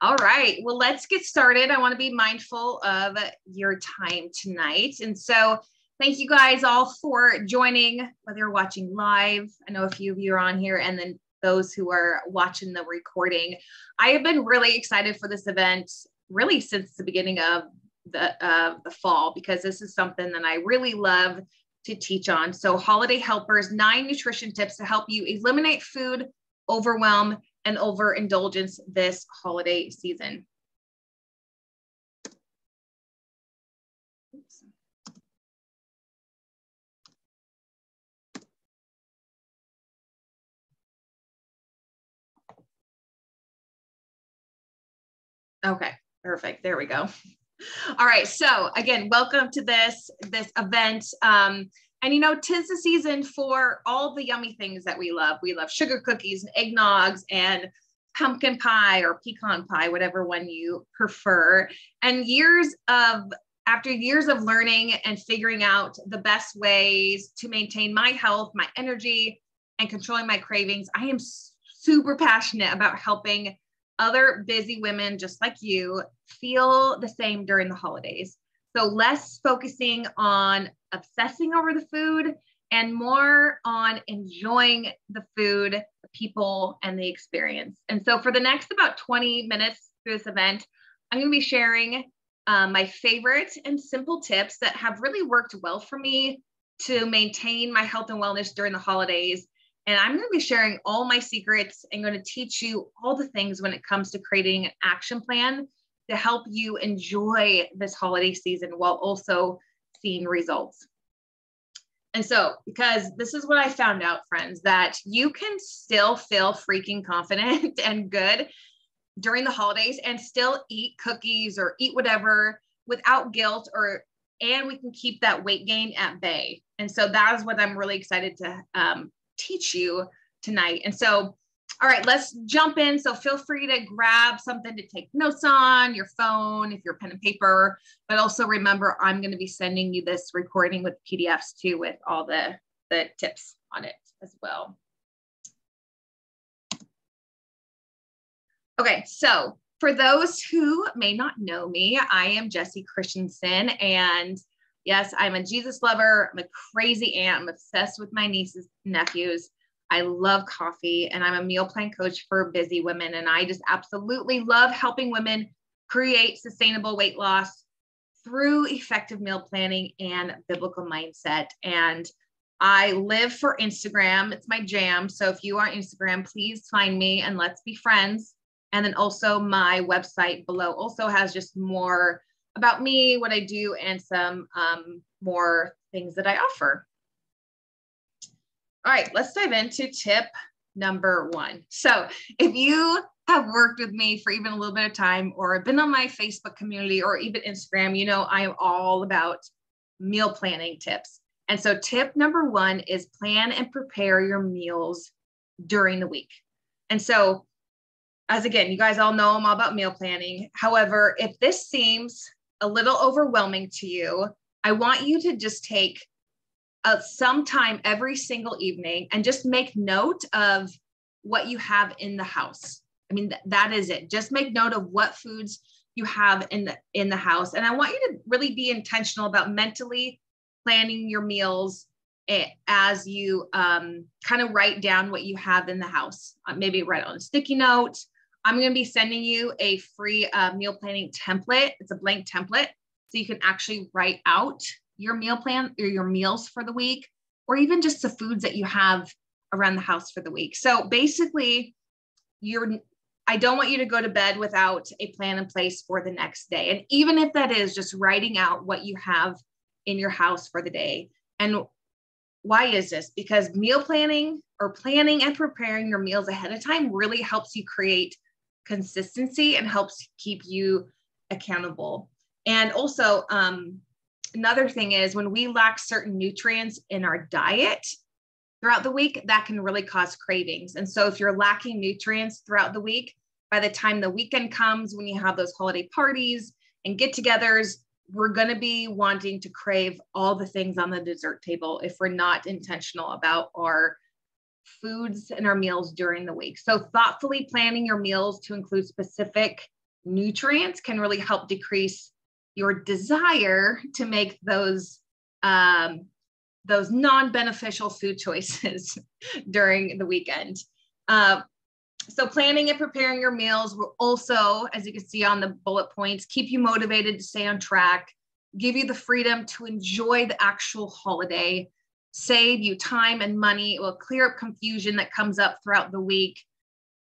All right. Well, let's get started. I want to be mindful of your time tonight. And so, thank you guys all for joining, whether you're watching live. I know a few of you are on here, and then those who are watching the recording. I have been really excited for this event really since the beginning of the, uh, the fall because this is something that I really love to teach on. So, Holiday Helpers nine nutrition tips to help you eliminate food overwhelm and overindulgence this holiday season. Okay, perfect. There we go. All right. So again, welcome to this this event. Um, and you know, tis the season for all the yummy things that we love. We love sugar cookies and eggnogs and pumpkin pie or pecan pie, whatever one you prefer. And years of after years of learning and figuring out the best ways to maintain my health, my energy, and controlling my cravings, I am super passionate about helping other busy women just like you feel the same during the holidays. So, less focusing on obsessing over the food and more on enjoying the food, the people, and the experience. And so, for the next about 20 minutes through this event, I'm going to be sharing um, my favorite and simple tips that have really worked well for me to maintain my health and wellness during the holidays. And I'm going to be sharing all my secrets and going to teach you all the things when it comes to creating an action plan to help you enjoy this holiday season while also seeing results. And so, because this is what I found out, friends, that you can still feel freaking confident and good during the holidays and still eat cookies or eat whatever without guilt or and we can keep that weight gain at bay. And so that is what I'm really excited to um, teach you tonight. And so all right, let's jump in. So feel free to grab something to take notes on your phone, if you're pen and paper, but also remember, I'm going to be sending you this recording with PDFs too, with all the, the tips on it as well. Okay, so for those who may not know me, I am Jessie Christensen, and yes, I'm a Jesus lover. I'm a crazy aunt. I'm obsessed with my nieces, and nephews. I love coffee and I'm a meal plan coach for busy women. And I just absolutely love helping women create sustainable weight loss through effective meal planning and biblical mindset. And I live for Instagram, it's my jam. So if you are on Instagram, please find me and let's be friends. And then also my website below also has just more about me, what I do, and some um, more things that I offer. All right, let's dive into tip number one. So, if you have worked with me for even a little bit of time or have been on my Facebook community or even Instagram, you know I am all about meal planning tips. And so, tip number one is plan and prepare your meals during the week. And so, as again, you guys all know I'm all about meal planning. However, if this seems a little overwhelming to you, I want you to just take uh, sometime every single evening and just make note of what you have in the house. I mean, th- that is it. Just make note of what foods you have in the in the house. And I want you to really be intentional about mentally planning your meals as you um, kind of write down what you have in the house. Uh, maybe write on a sticky note. I'm going to be sending you a free uh, meal planning template. It's a blank template. So you can actually write out your meal plan or your meals for the week, or even just the foods that you have around the house for the week. So basically, you're I don't want you to go to bed without a plan in place for the next day. And even if that is just writing out what you have in your house for the day. And why is this? Because meal planning or planning and preparing your meals ahead of time really helps you create consistency and helps keep you accountable. And also, um, another thing is when we lack certain nutrients in our diet throughout the week, that can really cause cravings. And so if you're lacking nutrients throughout the week, by the time the weekend comes, when you have those holiday parties and get togethers, we're going to be wanting to crave all the things on the dessert table if we're not intentional about our foods and our meals during the week. So, thoughtfully planning your meals to include specific nutrients can really help decrease your desire to make those um, those non-beneficial food choices during the weekend. Uh, so planning and preparing your meals will also, as you can see on the bullet points, keep you motivated to stay on track, give you the freedom to enjoy the actual holiday, save you time and money. It will clear up confusion that comes up throughout the week.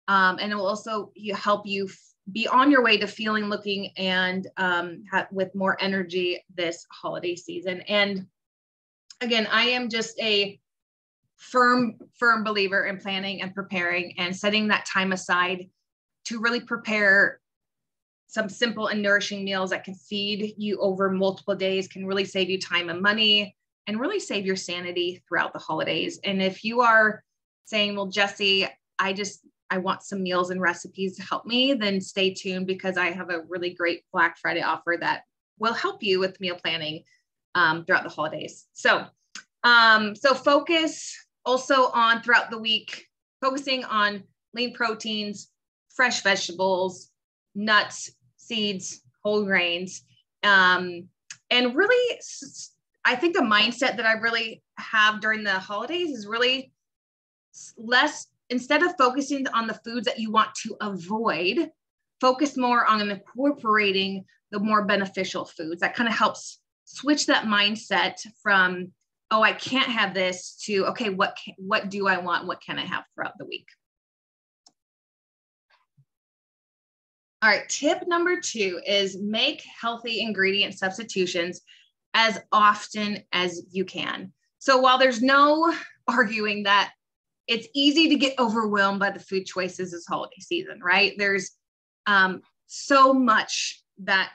Um, and it will also help you be on your way to feeling, looking, and um, with more energy this holiday season. And again, I am just a firm, firm believer in planning and preparing and setting that time aside to really prepare some simple and nourishing meals that can feed you over multiple days, can really save you time and money, and really save your sanity throughout the holidays. And if you are saying, well, Jessie, I just I want some meals and recipes to help me, then stay tuned because I have a really great Black Friday offer that will help you with meal planning um, throughout the holidays. So, um, so focus also on throughout the week, focusing on lean proteins, fresh vegetables, nuts, seeds, whole grains, um, and really, I think the mindset that I really have during the holidays is really less instead of focusing on the foods that you want to avoid, focus more on incorporating the more beneficial foods. That kind of helps switch that mindset from oh i can't have this to okay what can, what do i want? What can i have throughout the week? All right tip number two is make healthy ingredient substitutions as often as you can. So while there's no arguing that it's easy to get overwhelmed by the food choices this holiday season, right? There's um, so much that,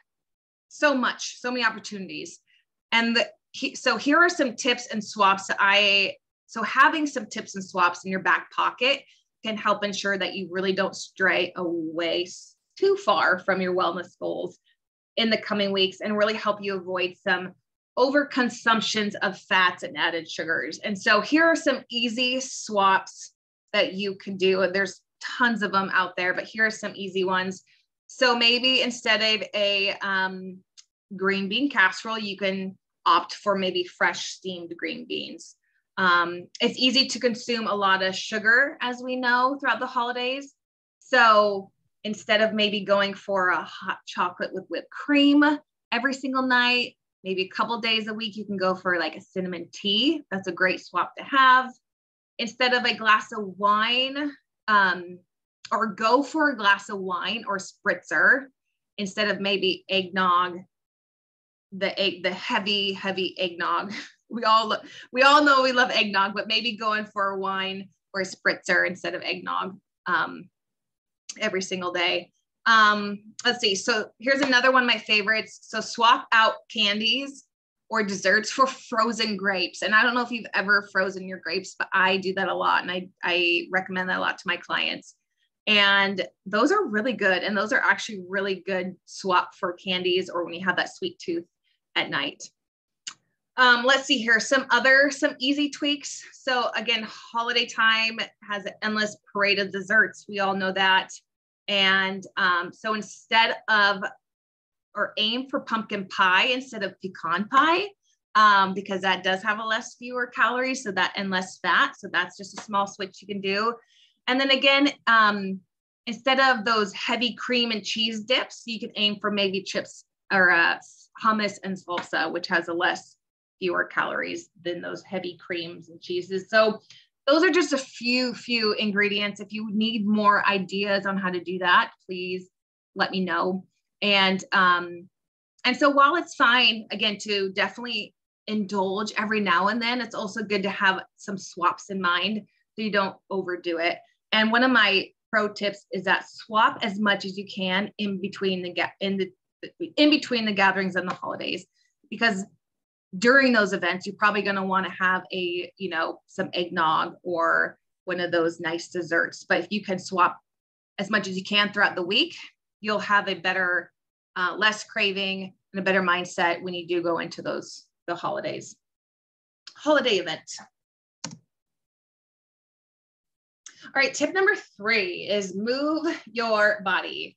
so much, so many opportunities. And the, he, so here are some tips and swaps that I, so having some tips and swaps in your back pocket can help ensure that you really don't stray away too far from your wellness goals in the coming weeks and really help you avoid some overconsumptions of fats and added sugars. And so here are some easy swaps that you can do. And there's tons of them out there, but here are some easy ones. So maybe instead of a um, green bean casserole, you can opt for maybe fresh steamed green beans. Um, it's easy to consume a lot of sugar, as we know, throughout the holidays. So instead of maybe going for a hot chocolate with whipped cream every single night, maybe a couple days a week you can go for like a cinnamon tea. That's a great swap to have. Instead of a glass of wine um, or go for a glass of wine or spritzer instead of maybe eggnog the egg the heavy heavy eggnog. We all we all know we love eggnog but maybe going for a wine or a spritzer instead of eggnog um, every single day um, let's see. So here's another one of my favorites. So swap out candies or desserts for frozen grapes. And I don't know if you've ever frozen your grapes, but I do that a lot. And I, I recommend that a lot to my clients. And those are really good. And those are actually really good swap for candies or when you have that sweet tooth at night. Um, let's see here, some other, some easy tweaks. So again, holiday time has an endless parade of desserts. We all know that. And um, so instead of, or aim for pumpkin pie instead of pecan pie, um, because that does have a less fewer calories, so that and less fat. So that's just a small switch you can do. And then again, um, instead of those heavy cream and cheese dips, you can aim for maybe chips or uh, hummus and salsa, which has a less fewer calories than those heavy creams and cheeses. So those are just a few, few ingredients. If you need more ideas on how to do that, please let me know. And um, and so while it's fine, again, to definitely indulge every now and then, it's also good to have some swaps in mind so you don't overdo it. And one of my pro tips is that swap as much as you can in between the in the in between the gatherings and the holidays because during those events, you're probably going to want to have a, you know, some eggnog or one of those nice desserts. But if you can swap as much as you can throughout the week, you'll have a better, uh, less craving and a better mindset when you do go into those the holidays. Holiday event. All right, tip number three is move your body.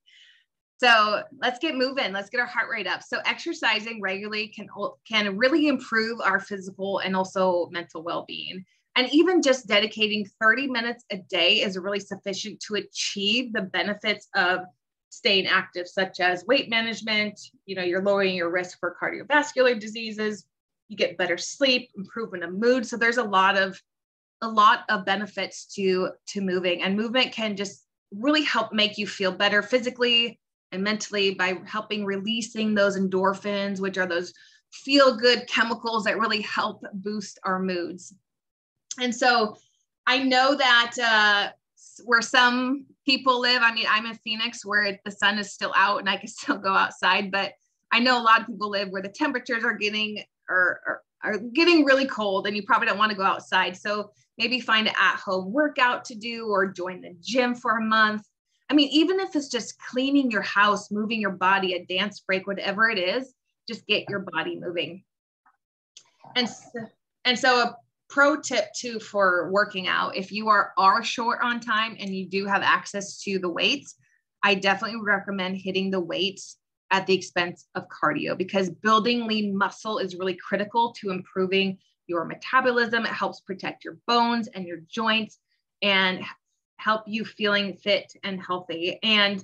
So let's get moving. Let's get our heart rate up. So exercising regularly can can really improve our physical and also mental well-being. And even just dedicating 30 minutes a day is really sufficient to achieve the benefits of staying active, such as weight management. You know, you're lowering your risk for cardiovascular diseases. You get better sleep, improvement of mood. So there's a lot of a lot of benefits to to moving, and movement can just really help make you feel better physically, and mentally by helping releasing those endorphins, which are those feel good chemicals that really help boost our moods. And so I know that uh, where some people live, I mean, I'm in Phoenix where it, the sun is still out and I can still go outside, but I know a lot of people live where the temperatures are getting or, or are getting really cold and you probably don't want to go outside. So maybe find an at home workout to do or join the gym for a month I mean, even if it's just cleaning your house, moving your body, a dance break, whatever it is, just get your body moving. And so, and so a pro tip too for working out, if you are are short on time and you do have access to the weights, I definitely recommend hitting the weights at the expense of cardio because building lean muscle is really critical to improving your metabolism. It helps protect your bones and your joints and help you feeling fit and healthy. And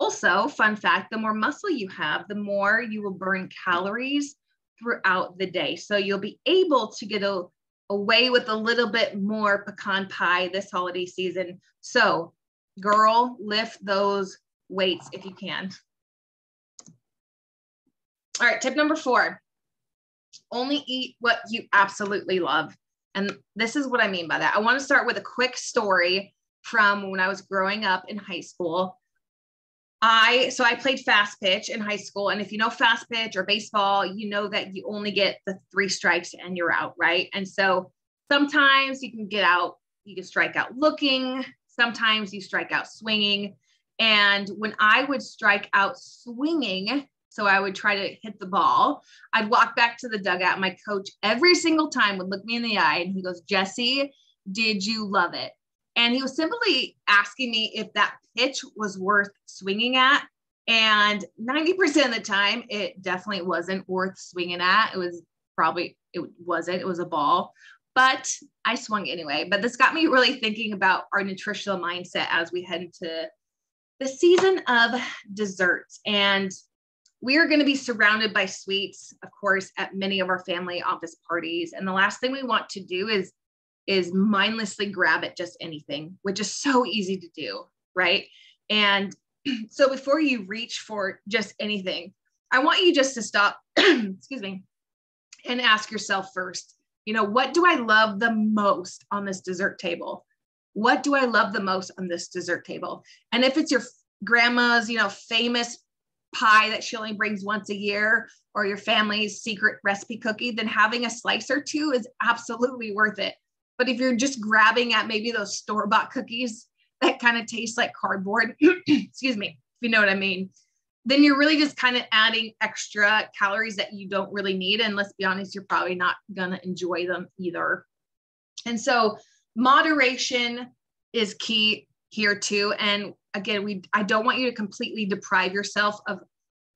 also, fun fact the more muscle you have, the more you will burn calories throughout the day. So you'll be able to get a, away with a little bit more pecan pie this holiday season. So, girl, lift those weights if you can. All right, tip number four only eat what you absolutely love. And this is what I mean by that. I want to start with a quick story from when I was growing up in high school. I so I played fast pitch in high school, and if you know fast pitch or baseball, you know that you only get the three strikes and you're out, right? And so sometimes you can get out, you can strike out looking, sometimes you strike out swinging. And when I would strike out swinging, so I would try to hit the ball, I'd walk back to the dugout. My coach every single time would look me in the eye and he goes, Jessie, did you love it? And he was simply asking me if that pitch was worth swinging at. And 90% of the time, it definitely wasn't worth swinging at. It was probably, it wasn't, it was a ball, but I swung anyway. But this got me really thinking about our nutritional mindset as we head into the season of desserts. And we are going to be surrounded by sweets, of course, at many of our family office parties. And the last thing we want to do is is mindlessly grab at just anything, which is so easy to do, right? And so before you reach for just anything, I want you just to stop, excuse me, and ask yourself first, you know, what do I love the most on this dessert table? What do I love the most on this dessert table? And if it's your grandma's, you know, famous pie that she only brings once a year or your family's secret recipe cookie, then having a slice or two is absolutely worth it. But if you're just grabbing at maybe those store bought cookies that kind of taste like cardboard, excuse me, if you know what I mean, then you're really just kind of adding extra calories that you don't really need. And let's be honest, you're probably not going to enjoy them either. And so moderation is key here too. And again, we I don't want you to completely deprive yourself of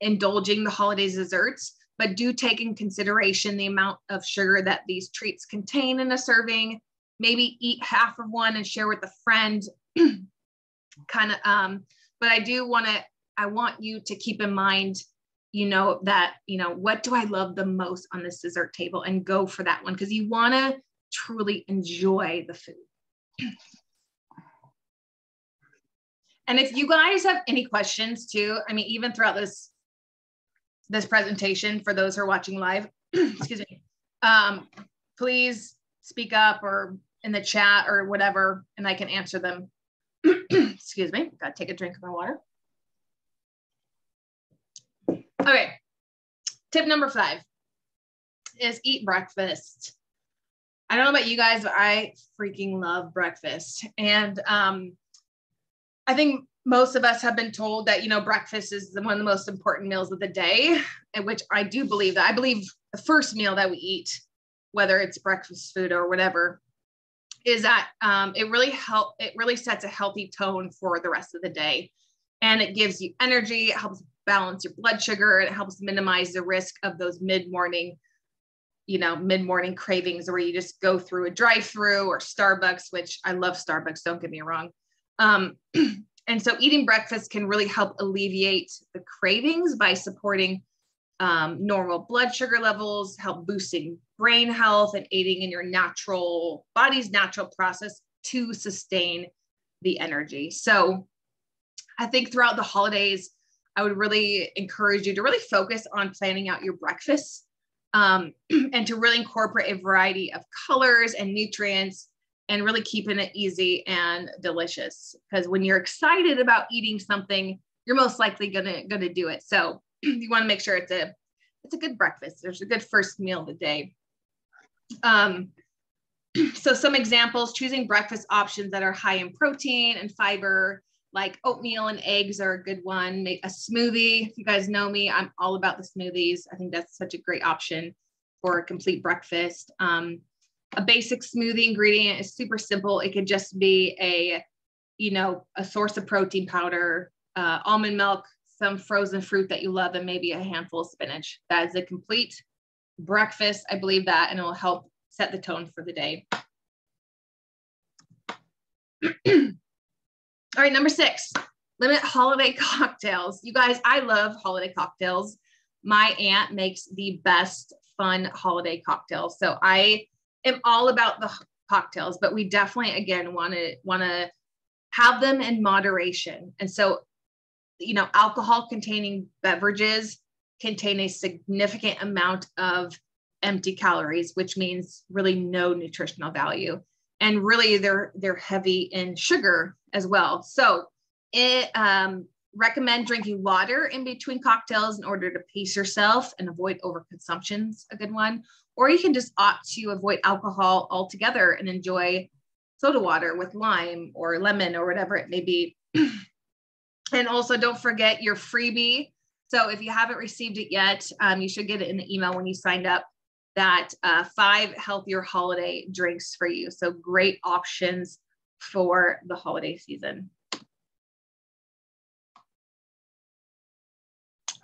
indulging the holidays desserts, but do take in consideration the amount of sugar that these treats contain in a serving maybe eat half of one and share with a friend kind of um but i do want to i want you to keep in mind you know that you know what do i love the most on this dessert table? And go for that one because you want to truly enjoy the food. And if you guys have any questions too i mean even throughout this this presentation for those who are watching live excuse me um please speak up or in the chat or whatever, and I can answer them. Excuse me, gotta take a drink of my water. Okay, tip number five is eat breakfast. I don't know about you guys, but I freaking love breakfast. And um, I think most of us have been told that, you know, breakfast is one of the most important meals of the day, which I do believe that. I believe the first meal that we eat whether it's breakfast food or whatever, is that um, it really help it really sets a healthy tone for the rest of the day. and it gives you energy. It helps balance your blood sugar. And it helps minimize the risk of those mid morning, you know, mid morning cravings where you just go through a drive through or Starbucks, which I love Starbucks, don't get me wrong. Um, and so eating breakfast can really help alleviate the cravings by supporting um, normal blood sugar levels, help boosting brain health and aiding in your natural body's natural process to sustain the energy. So I think throughout the holidays, I would really encourage you to really focus on planning out your breakfast um, and to really incorporate a variety of colors and nutrients and really keeping it easy and delicious. Because when you're excited about eating something, you're most likely gonna gonna do it. So you want to make sure it's a it's a good breakfast. There's a good first meal of the day. Um, so some examples: choosing breakfast options that are high in protein and fiber, like oatmeal and eggs are a good one. Make a smoothie. If you guys know me, I'm all about the smoothies. I think that's such a great option for a complete breakfast. Um, a basic smoothie ingredient is super simple. It could just be a, you know, a source of protein powder, uh, almond milk, some frozen fruit that you love, and maybe a handful of spinach. That is a complete breakfast. I believe that, and it will help set the tone for the day. All right, number six, limit holiday cocktails. You guys, I love holiday cocktails. My aunt makes the best fun holiday cocktails. So I am all about the cocktails, but we definitely again want to want to have them in moderation. And so, you know, alcohol containing beverages contain a significant amount of empty calories, which means really no nutritional value. And really they're they're heavy in sugar as well. So it um, recommend drinking water in between cocktails in order to pace yourself and avoid overconsumption's a good one. Or you can just opt to avoid alcohol altogether and enjoy soda water with lime or lemon or whatever it may be. and also don't forget your freebie. So if you haven't received it yet, um, you should get it in the email when you signed up that uh, five healthier holiday drinks for you. So great options for the holiday season.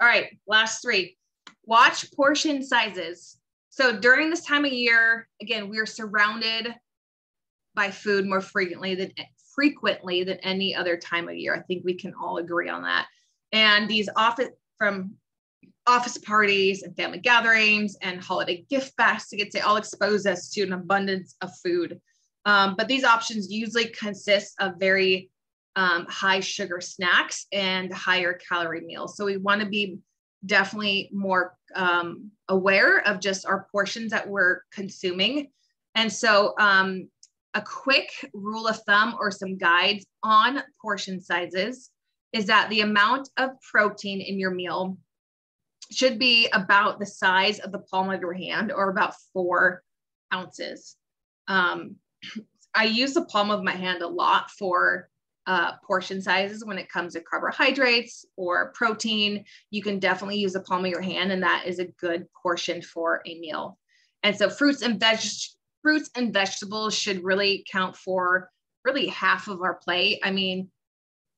All right, last three. Watch portion sizes. So during this time of year, again, we are surrounded by food more frequently than frequently than any other time of year. I think we can all agree on that. And these office from office parties and family gatherings and holiday gift baskets, they all expose us to an abundance of food. Um, but these options usually consist of very um, high sugar snacks and higher calorie meals. So we want to be definitely more um, aware of just our portions that we're consuming. And so um, a quick rule of thumb or some guides on portion sizes is that the amount of protein in your meal should be about the size of the palm of your hand or about four ounces. Um, I use the palm of my hand a lot for uh, portion sizes when it comes to carbohydrates or protein. You can definitely use the palm of your hand, and that is a good portion for a meal. And so, fruits and veg fruits and vegetables should really count for really half of our plate. I mean,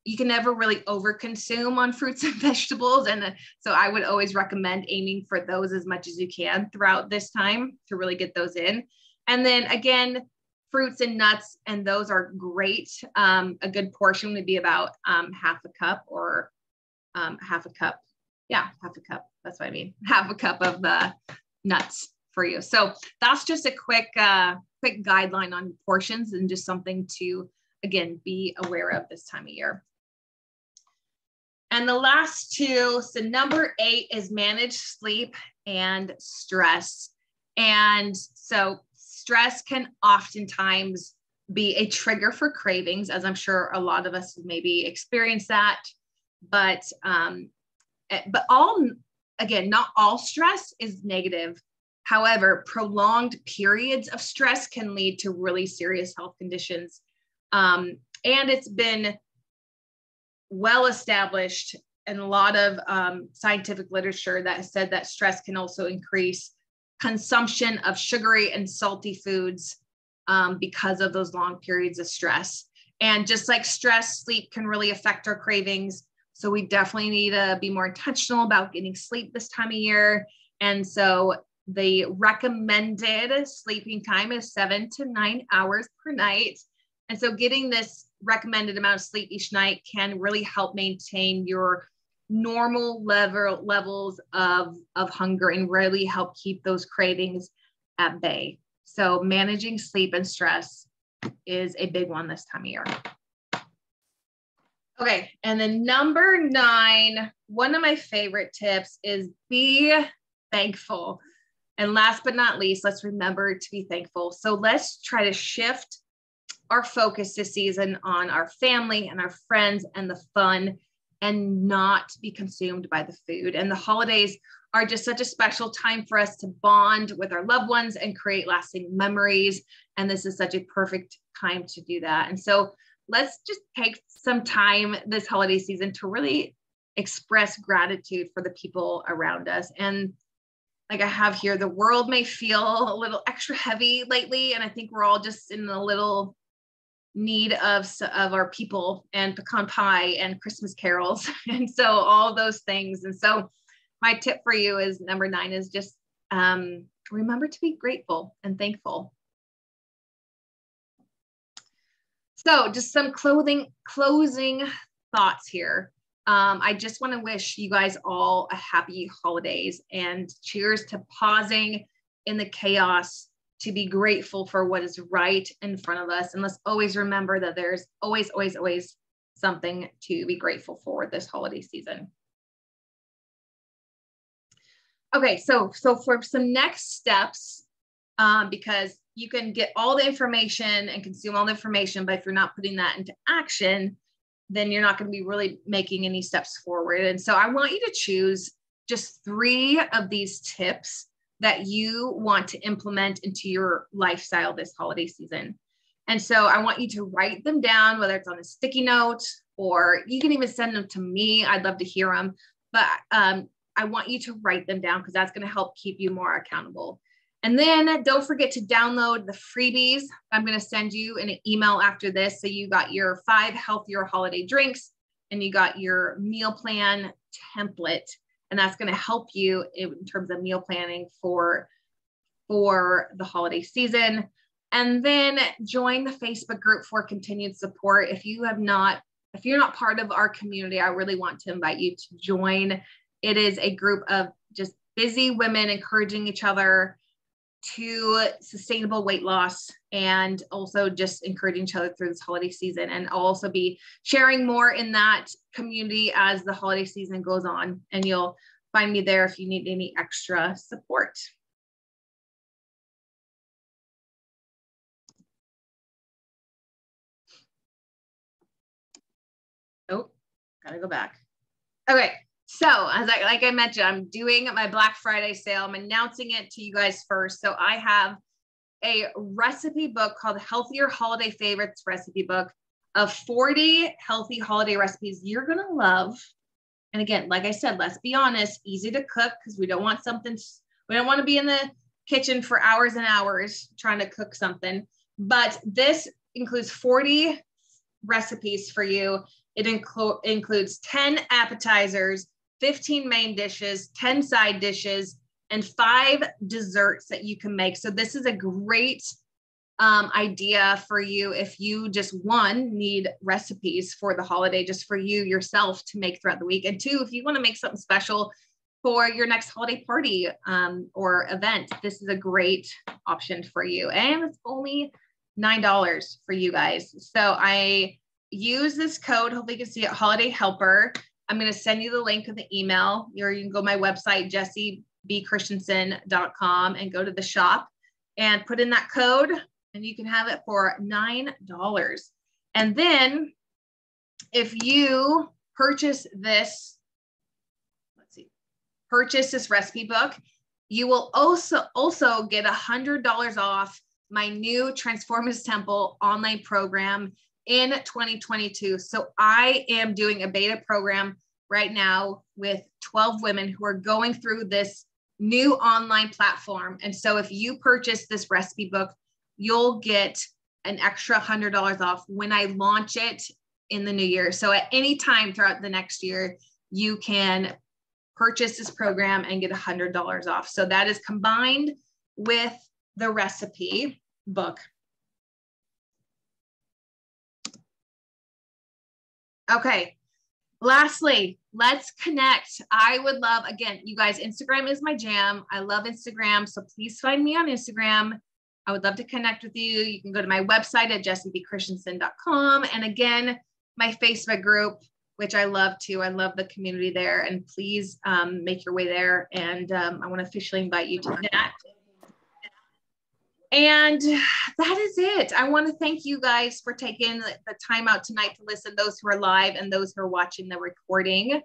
you can never really overconsume on fruits and vegetables. And uh, so I would always recommend aiming for those as much as you can throughout this time to really get those in. And then again, fruits and nuts, and those are great. Um, a good portion would be about um, half a cup or um, half a cup. Yeah, half a cup. That's what I mean. Half a cup of the nuts for you. So that's just a quick, uh, quick guideline on portions and just something to, again, be aware of this time of year. And the last two, so number eight is manage sleep and stress. And so stress can oftentimes be a trigger for cravings, as I'm sure a lot of us maybe experience that. But um, eh, but all again, not all stress is negative. However, prolonged periods of stress can lead to really serious health conditions. Um, and it's been well established and a lot of um, scientific literature that said that stress can also increase consumption of sugary and salty foods um, because of those long periods of stress. And just like stress, sleep can really affect our cravings. So we definitely need to be more intentional about getting sleep this time of year. And so the recommended sleeping time is seven to nine hours per night. And so getting this recommended amount of sleep each night can really help maintain your normal level levels of, of hunger and really help keep those cravings at bay. So managing sleep and stress is a big one this time of year. Okay, and then number nine, one of my favorite tips is be thankful. And last but not least, let's remember to be thankful. So let's try to shift our focus this season on our family and our friends and the fun and not be consumed by the food. And the holidays are just such a special time for us to bond with our loved ones and create lasting memories. And this is such a perfect time to do that. And so let's just take some time this holiday season to really express gratitude for the people around us. And like I have here, the world may feel a little extra heavy lately. And I think we're all just in a little need of of our people and pecan pie and christmas carols and so all those things and so my tip for you is number nine is just um, remember to be grateful and thankful so just some clothing closing thoughts here um, i just want to wish you guys all a happy holidays and cheers to pausing in the chaos to be grateful for what is right in front of us. And let's always remember that there's always, always, always something to be grateful for this holiday season. Okay, so so for some next steps, um, because you can get all the information and consume all the information, but if you're not putting that into action, then you're not going to be really making any steps forward. And so I want you to choose just three of these tips that you want to implement into your lifestyle this holiday season. And so I want you to write them down, whether it's on a sticky note or you can even send them to me. I'd love to hear them. But um, I want you to write them down because that's going to help keep you more accountable. And then don't forget to download the freebies. I'm going to send you an email after this. So you got your five healthier holiday drinks and you got your meal plan template and that's going to help you in terms of meal planning for for the holiday season and then join the facebook group for continued support if you have not if you're not part of our community i really want to invite you to join it is a group of just busy women encouraging each other to sustainable weight loss and also just encouraging each other through this holiday season. And I'll also be sharing more in that community as the holiday season goes on. And you'll find me there if you need any extra support. Oh, gotta go back. Okay, so as I like I mentioned, I'm doing my Black Friday sale. I'm announcing it to you guys first. So I have a recipe book called Healthier Holiday Favorites Recipe Book of 40 healthy holiday recipes you're gonna love. And again, like I said, let's be honest, easy to cook because we don't want something, we don't want to be in the kitchen for hours and hours trying to cook something. But this includes 40 recipes for you. It inclu- includes 10 appetizers, 15 main dishes, 10 side dishes, and five desserts that you can make. So this is a great um, idea for you if you just one need recipes for the holiday just for you yourself to make throughout the week. And two if you want to make something special for your next holiday party um, or event this is a great option for you. And it's only nine dollars for you guys. So i use this code hopefully you can see it holiday helper I'm going to send you the link of the email, or you can go to my website, jessiebchristensen.com, and go to the shop and put in that code, and you can have it for $9. And then if you purchase this, let's see, purchase this recipe book, you will also also get $100 off my new Transformative Temple online program in 2022. So I am doing a beta program right now with 12 women who are going through this new online platform. And so if you purchase this recipe book, you'll get an extra $100 off when I launch it in the new year. So at any time throughout the next year, you can purchase this program and get $100 off. So that is combined with the recipe book. Okay. Lastly, let's connect. I would love, again, you guys, Instagram is my jam. I love Instagram. So please find me on Instagram. I would love to connect with you. You can go to my website at jessiebchristensen.com. And again, my Facebook group, which I love too. I love the community there. And please um, make your way there. And um, I want to officially invite you to that. And that is it. I want to thank you guys for taking the time out tonight to listen, those who are live and those who are watching the recording.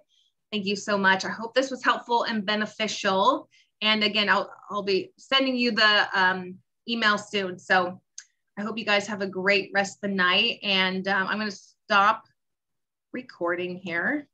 Thank you so much. I hope this was helpful and beneficial. And again, I'll, I'll be sending you the um, email soon. So I hope you guys have a great rest of the night. And um, I'm going to stop recording here.